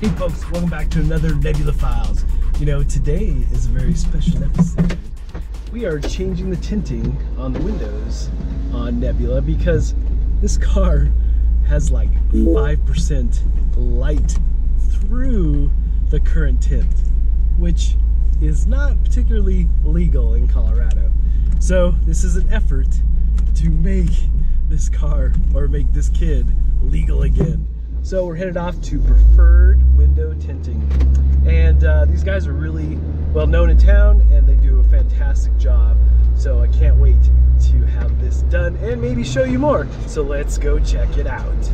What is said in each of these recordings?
Hey folks, welcome back to another Nebula Files. You know, today is a very special episode. We are changing the tinting on the windows on Nebula because this car has like 5% light through the current tint, which is not particularly legal in Colorado. So this is an effort to make this car or make this kid legal again. So we're headed off to Preferred Window Tinting. And uh, these guys are really well known in town and they do a fantastic job. So I can't wait to have this done and maybe show you more. So let's go check it out.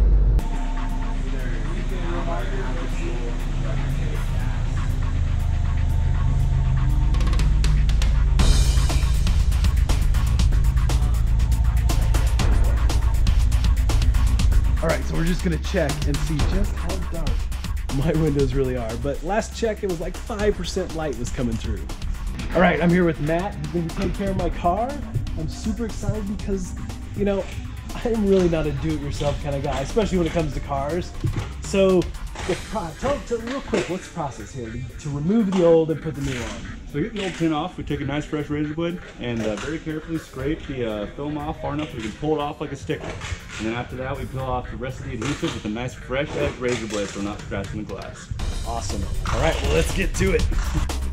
We're just gonna check and see just how dark my windows really are. But last check, it was like 5% light was coming through. All right, I'm here with Matt. He's gonna take care of my car. I'm super excited because, you know, I'm really not a do-it-yourself kind of guy, especially when it comes to cars. So, the pro- tell, tell real quick, what's the process here to, to remove the old and put the new on? So we get the old pin off. We take a nice fresh razor blade and uh, very carefully scrape the uh, film off far enough we can pull it off like a sticker. And then after that, we peel off the rest of the adhesive with a nice fresh edge razor blade so we're not scratching the glass. Awesome. All right, well, let's get to it.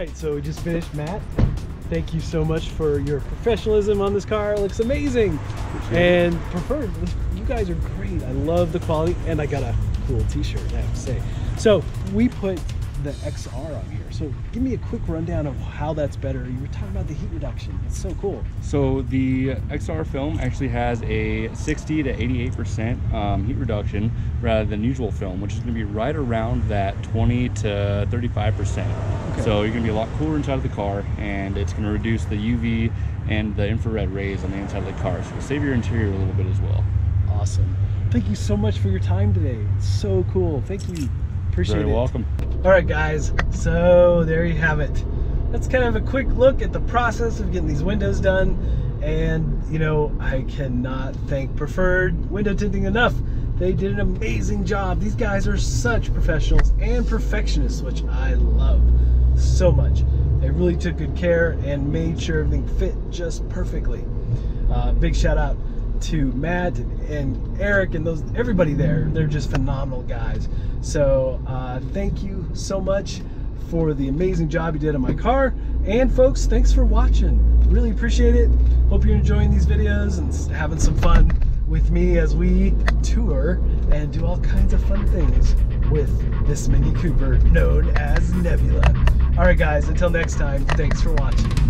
right, so we just finished, Matt. Thank you so much for your professionalism on this car. It looks amazing. And preferred, you guys are great. I love the quality, and I got a cool T-shirt. I have to say. So we put the XR on here. So give me a quick rundown of how that's better. You were talking about the heat reduction. It's so cool. So the XR film actually has a 60 to 88% um, heat reduction rather than usual film, which is going to be right around that 20 to 35%. Okay. So you're going to be a lot cooler inside of the car, and it's going to reduce the UV and the infrared rays on the inside of the car. So save your interior a little bit as well. Awesome. Thank you so much for your time today. It's so cool. Thank you. Appreciate Very it. welcome. All right, guys. So there you have it. That's kind of a quick look at the process of getting these windows done. And, you know, I cannot thank Preferred Window Tinting enough. They did an amazing job. These guys are such professionals and perfectionists, which I love so much. They really took good care and made sure everything fit just perfectly. Uh, big shout out to Matt and, Eric and those everybody there. They're just phenomenal guys. So uh, thank you so much for the amazing job you did on my car. And folks, thanks for watching. Really appreciate it. Hope you're enjoying these videos and having some fun with me as we tour and do all kinds of fun things with this Mini Cooper known as Nebula. All right, guys, until next time, thanks for watching.